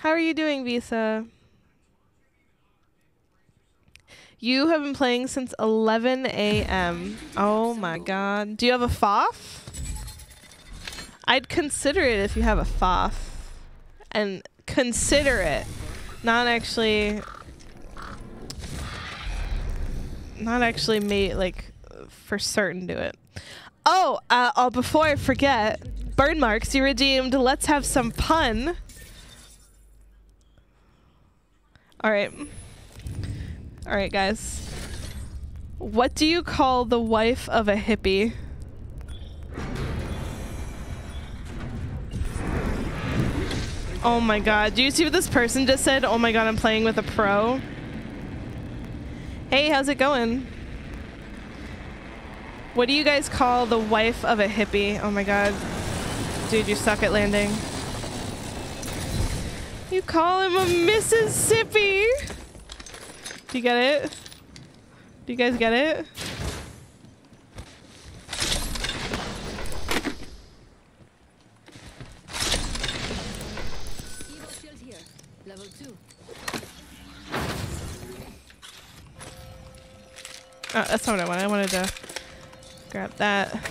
How are you doing, Visa? You have been playing since 11 a.m. Oh my god. Do you have a FOF? I'd consider it if you have a FOF. And consider it. Not actually... Not actually made, like, for certain do it. Oh, uh, oh, before I forget, burn marks, you redeemed Let's Have Some Pun. Alright. Alright, guys. What do you call the wife of a hippie? Oh my god. Do you see what this person just said? Oh my god, I'm playing with a pro. Hey, how's it going? What do you guys call the wife of a hippie? Oh my god. Dude, you suck at landing. You call him a Mississippi. Do you get it? Do you guys get it? Oh, that's not what I wanted. I wanted to grab that.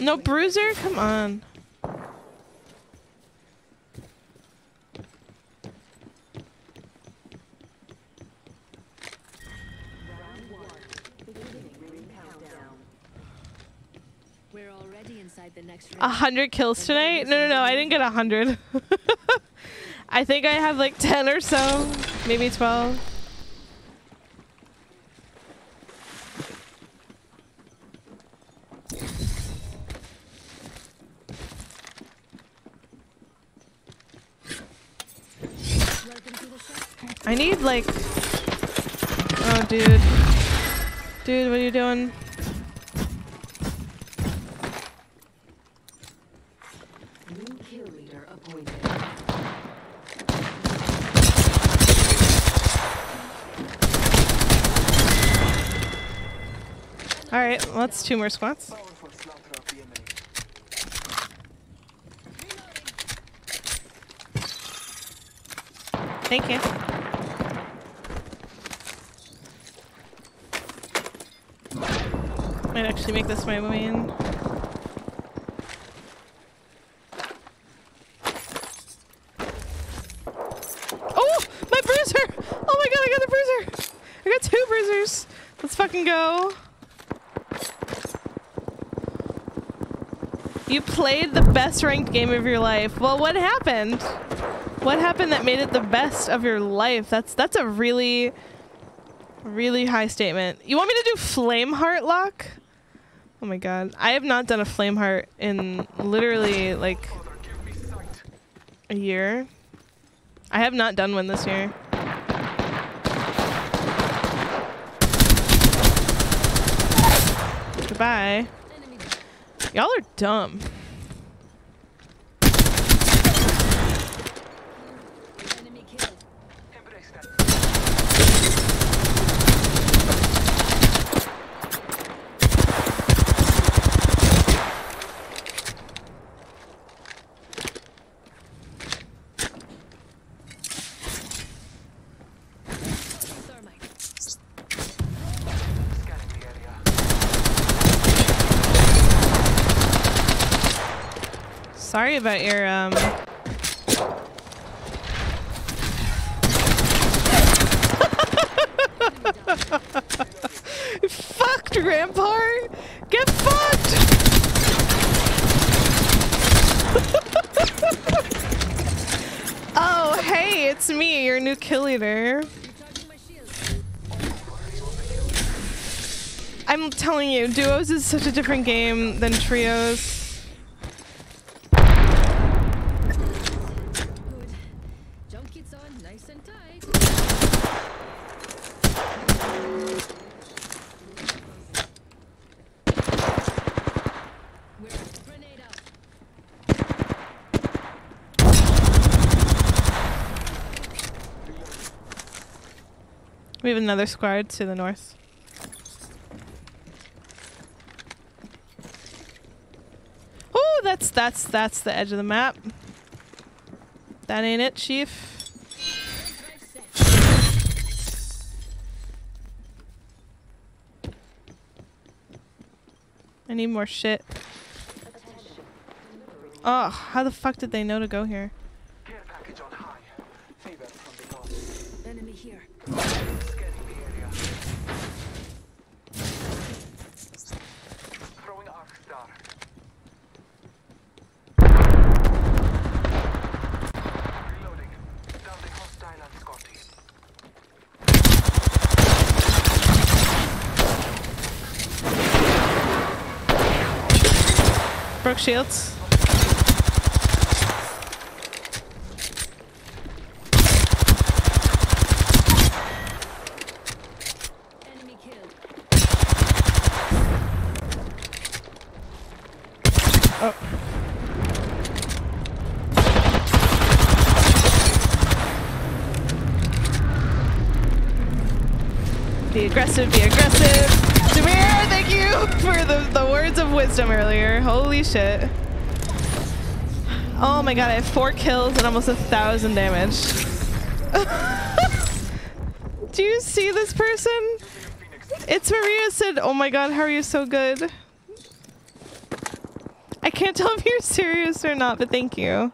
No bruiser? Come on. A hundred kills tonight? No, no, no. I didn't get a hundred. I think I have like 10 or so, maybe 12. I need like... Oh, dude. Dude, what are you doing? Alright, well, that's two more squats. Thank you. Actually make this my main. Oh! My bruiser! Oh my god, I got the bruiser! I got two bruisers! Let's fucking go. You played the best ranked game of your life. Well, what happened? What happened that made it the best of your life? That's that's a really, really high statement. You want me to do Flame Heart Lock? Oh my god. I have not done a Flame Heart in literally like a year. I have not done one this year. Goodbye. Y'all are dumb. Sorry about your, um... fucked, Rampart! Get fucked! oh, hey, it's me, your new kill leader. I'm telling you, duos is such a different game than trios. We have another squad to the north. Oh, that's that's that's the edge of the map. That ain't it, chief. I need more shit. Oh, how the fuck did they know to go here? Broke shields. Oh. Be aggressive, be aggressive. Holy shit. Oh my god, I have four kills and almost a thousand damage. Do you see this person? It's Maria said, oh my god, how are you so good? I can't tell if you're serious or not, but thank you.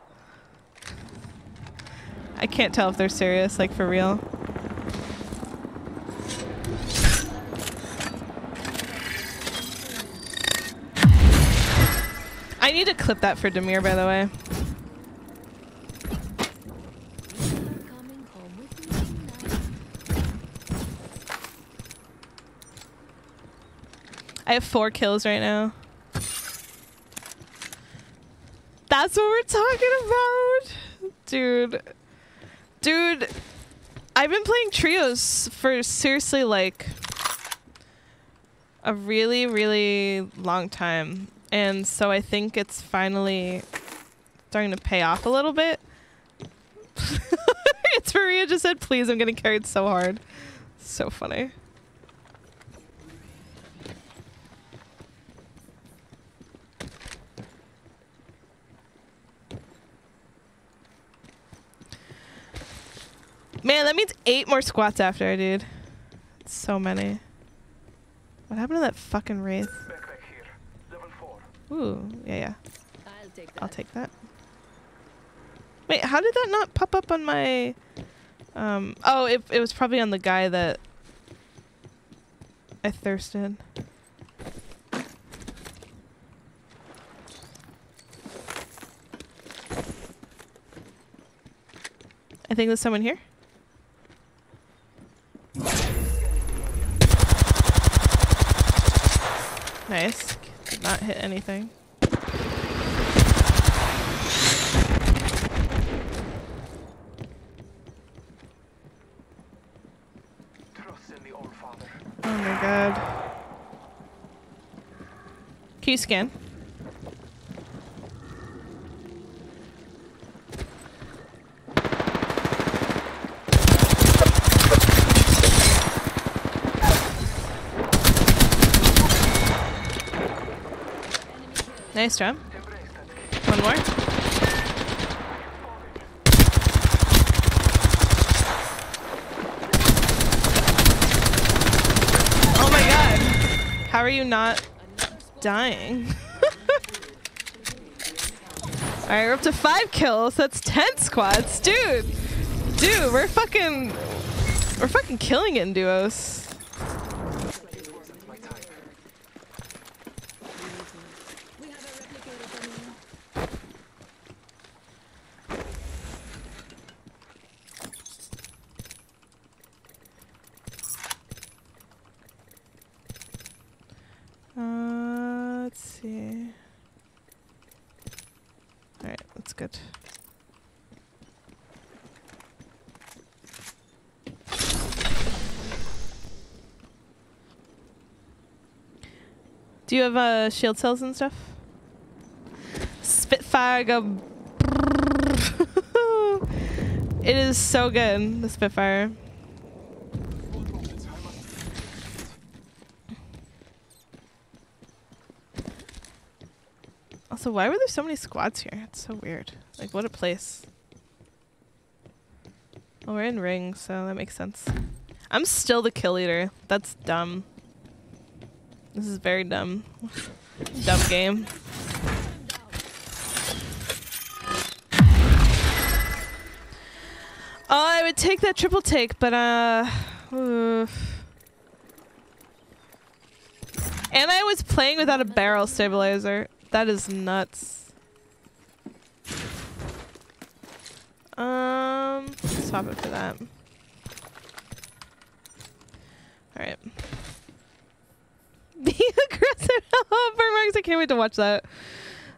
I can't tell if they're serious, like for real. Clip that for Demir, by the way. I have four kills right now. That's what we're talking about. Dude. Dude. I've been playing trios for seriously like a really, really long time. And so I think it's finally starting to pay off a little bit. it's Maria just said, please, I'm getting carried so hard. So funny. Man, that means eight more squats after, I dude. So many. What happened to that fucking wraith? Ooh, yeah, yeah. I'll take that. I'll take that. Wait, how did that not pop up on my... Um, oh, it, it was probably on the guy that I thirsted. I think there's someone here. Nice. Did not hit anything. Trust in the All Father. Oh my god. Key scan? Nice job. One more. Oh my god. How are you not dying? Alright, we're up to five kills. That's ten squads. Dude! Dude, we're fucking we're fucking killing it in duos. It wasn't my time. We have a replicator coming in. Uh, let's see. Alright, that's good. Do you have uh, shield cells and stuff? Spitfire go. it is so good, the Spitfire. Also, why were there so many squads here? It's so weird. Like, what a place. Oh, we're in ring, so that makes sense. I'm still the kill leader. That's dumb. This is very dumb. dumb game. Oh, I would take that triple take, but uh, oof. And I was playing without a barrel stabilizer. That is nuts. Um, swap it for that. Alright. Be aggressive. Oh, I can't wait to watch that.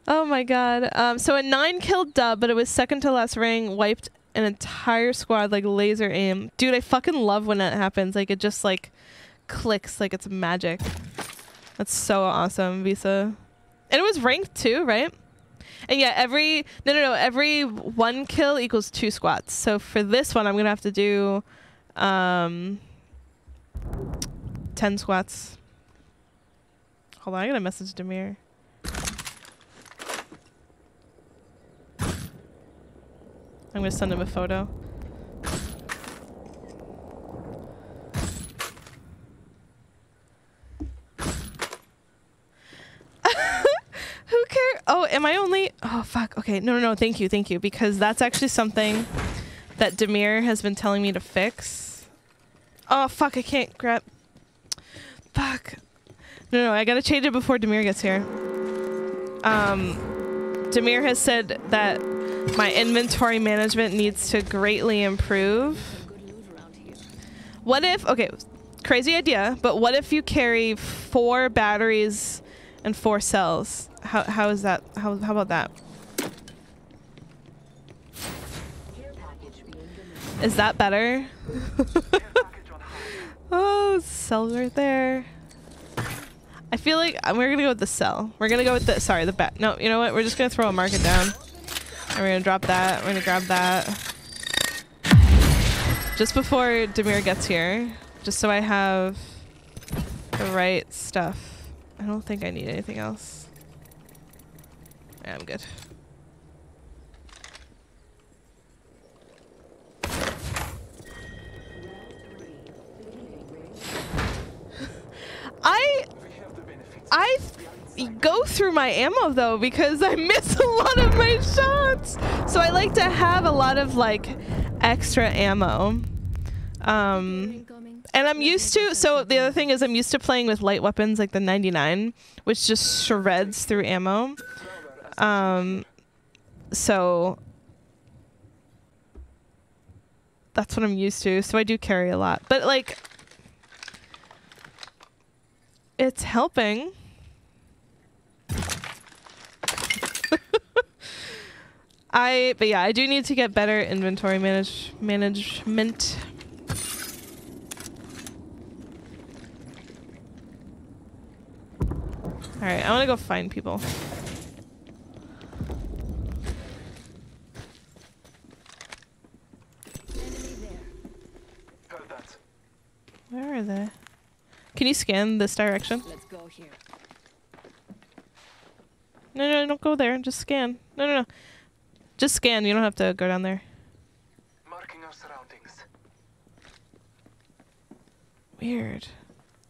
Oh my god. Um, so a nine kill dub, but it was second to last ring, wiped an entire squad like laser aim. Dude, I fucking love when that happens. Like it just like clicks like it's magic. That's so awesome, Visa. And it was ranked too, right? And yeah, every no no no, every one kill equals two squats. So for this one I'm gonna have to do um ten squats. Hold on, I gotta message Demir. I'm gonna send him a photo. Who care? Oh, am I only? Oh fuck. Okay, no, no, no. Thank you, thank you, because that's actually something that Demir has been telling me to fix. Oh fuck! I can't grab. No, no, I gotta change it before Demir gets here. Um, Demir has said that my inventory management needs to greatly improve. What if, okay, crazy idea, but what if you carry four batteries and four cells? How, how is that? How, how about that? Is that better? Oh, cells right there. I feel like we're gonna go with the cell. We're gonna go with the sorry the bat. No, you know what? We're just gonna throw a market down. And we're gonna drop that. We're gonna grab that. Just before Demir gets here, just so I have the right stuff. I don't think I need anything else. Yeah, I'm good. I We have the benefits. I go through my ammo though because I miss a lot of my shots. So I like to have a lot of like extra ammo. Um and I'm used to so the other thing is I'm used to playing with light weapons like the 99 which just shreds through ammo. Um so that's what I'm used to. So I do carry a lot. But like it's helping. I but yeah, I do need to get better inventory manage management. All right, I want to go find people. There. Where are they? Can you scan this direction? Let's go here. No, no, don't go there. Just scan. No, no, no. Just scan. You don't have to go down there. Marking our surroundings. Weird.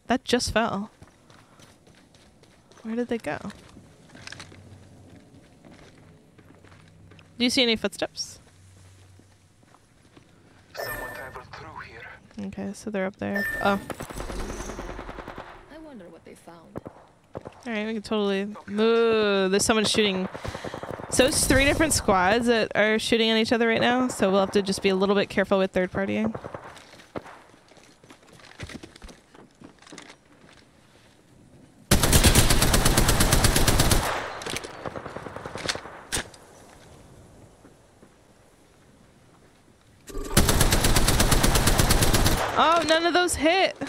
That just fell. Where did they go? Do you see any footsteps? Someone traveled through here. Okay, so they're up there. Oh, I wonder what they found. all right. We can totally move. There's someone shooting. So it's three different squads that are shooting at each other right now. So we'll have to just be a little bit careful with third partying. Oh, none of those hit.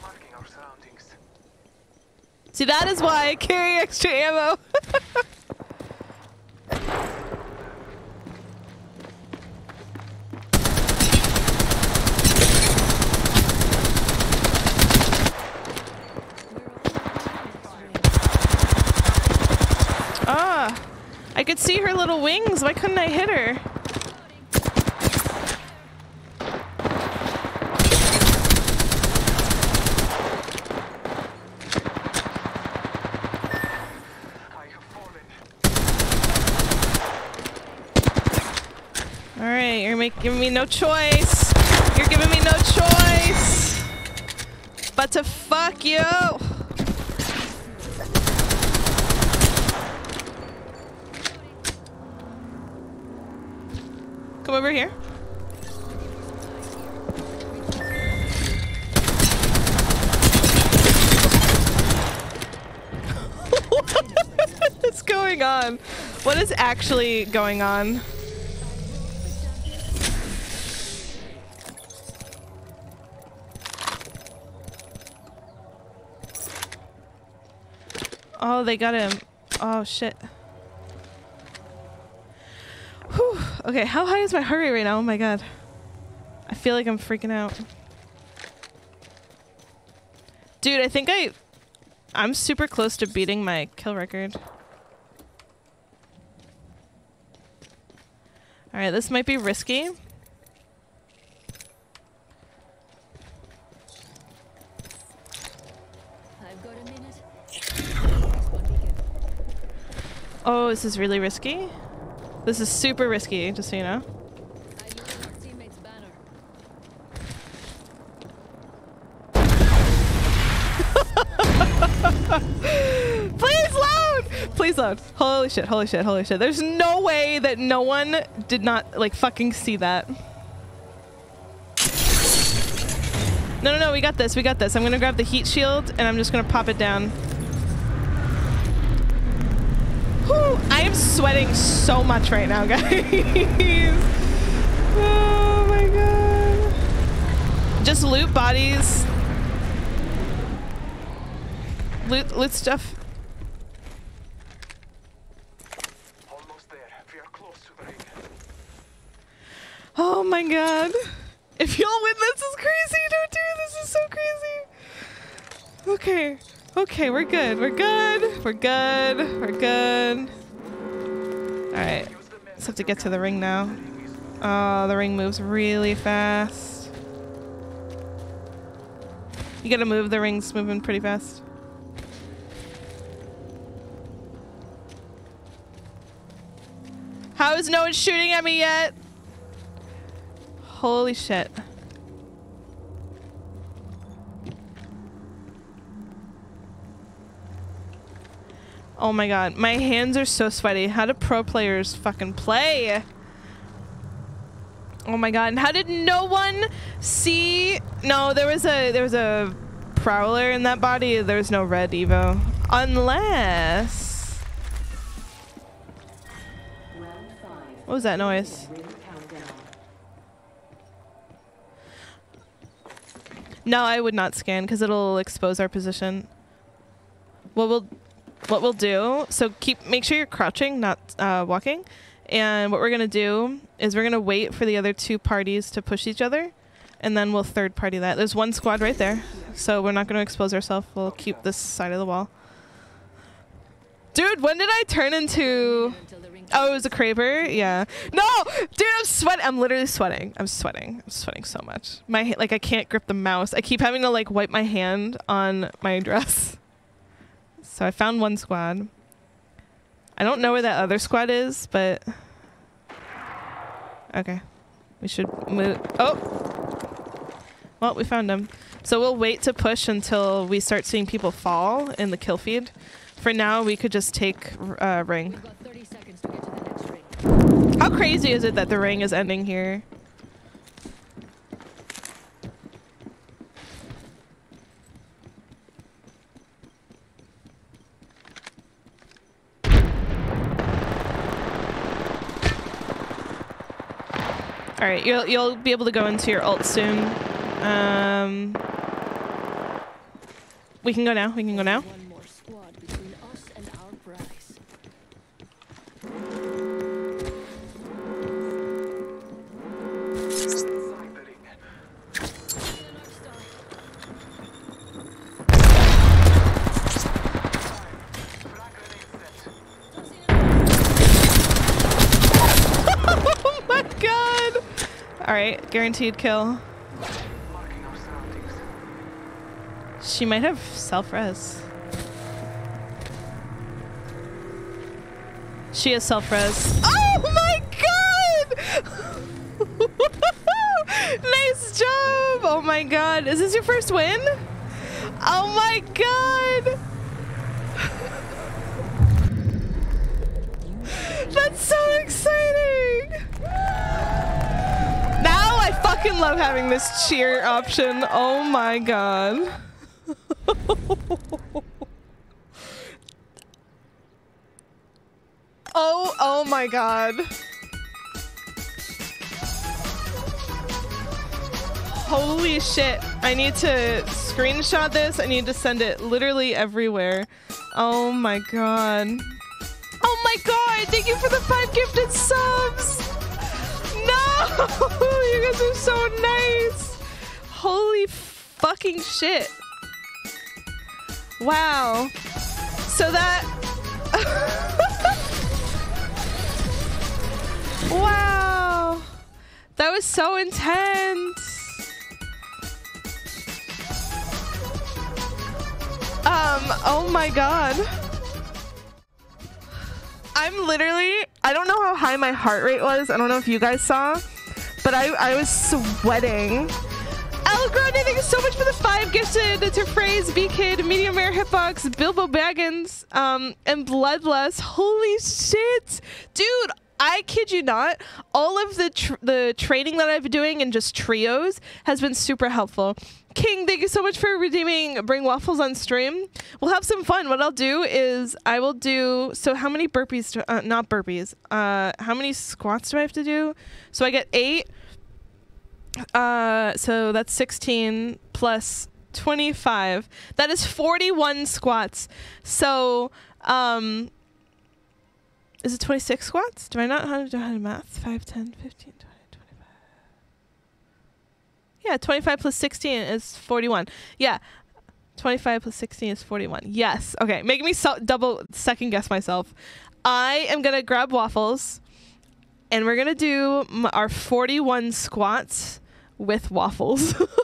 Marking our surroundings. See, that is why I carry extra ammo. We're all in this ring. I could see her little wings. Why couldn't I hit her? All right, you're making giving me no choice. You're giving me no choice. But to fuck you. Come over here. what is going on? What is actually going on? Oh, they got him. Oh, shit. Okay, how high is my heart rate right now? Oh my god. I feel like I'm freaking out. Dude, I think I... I'm super close to beating my kill record. Alright, this might be risky. I've got a minute. This won't be good. Oh, this is really risky? This is super risky, just so you know. Please load! Please load. Holy shit, holy shit, holy shit. There's no way that no one did not, like, fucking see that. No, no, no, we got this, we got this. I'm gonna grab the heat shield and I'm just gonna pop it down. I am sweating so much right now, guys. oh my god. Just loot bodies. Loot, loot stuff. Almost there. We are close to the ring. Oh my god. If y'all win, this is crazy. Don't do it. This is so crazy. Okay. Okay, we're good. We're good. We're good. We're good. Alright. Just have to get to the ring now. Oh, the ring moves really fast. You gotta move. The ring's moving pretty fast. How is no one shooting at me yet? Holy shit. Oh my god, my hands are so sweaty. How do pro players fucking play? Oh my god, and how did no one see No, there was a there was a prowler in that body. There was no red Evo. Unless What was that noise? No, I would not scan because it'll expose our position. What we'll what we'll do, so keep make sure you're crouching, not uh, walking. And what we're gonna do is we're gonna wait for the other two parties to push each other, and then we'll third party that. There's one squad right there, so we're not gonna expose ourselves. We'll keep this side of the wall. Dude, when did I turn into? Oh, it was a Kraber? Yeah. No! Dude, I'm sweating. I'm literally sweating. I'm sweating. I'm sweating so much. My like I can't grip the mouse. I keep having to like wipe my hand on my dress. So I found one squad. I don't know where that other squad is, but Okay. We should move Oh. Well, we found him. So we'll wait to push until we start seeing people fall in the kill feed. For now, we could just take uh, ring. We've got 30 seconds to get to the next ring. How crazy is it that the ring is ending here? Right, you'll you'll be able to go into your ult soon. Um, we can go now. We can go now. Right, guaranteed kill. She might have self-res. She has self-res. Oh my god! nice job! Oh my god. Is this your first win? Oh my god! That's so exciting! Now I fucking love having this cheer option. Oh my god. oh, oh my god. Holy shit. I need to screenshot this. I need to send it literally everywhere. Oh my god. Oh my god. Thank you for the five gifted subs. You guys are so nice. Holy fucking shit. Wow. So that. wow. That was so intense. Um, oh my god. I'm literally, I don't know how high my heart rate was. I don't know if you guys saw, but I, I was sweating. Al Grande, thank you so much for the five gifted to phrase B Kid, Medium Rare Hitbox, Bilbo Baggins, um, and Bloodlust. Holy shit. Dude, I kid you not, all of the tr- the training that I've been doing in just trios has been super helpful. King, thank you so much for redeeming Bring Waffles on stream. We'll have some fun. What I'll do is I will do. So how many burpees? Uh, not burpees. Uh, how many squats do I have to do? So I get eight. Uh, so that's sixteen plus twenty-five. That is forty-one squats. So um. Is it 26 squats? Do I not know how to do how to math? 5, 10, 15, 20, 25. Yeah, 25 plus 16 is 41. Yeah. 25 plus 16 is 41. Yes. Okay. Make me so- double second guess myself. I am going to grab waffles and we're going to do m- our 41 squats with waffles.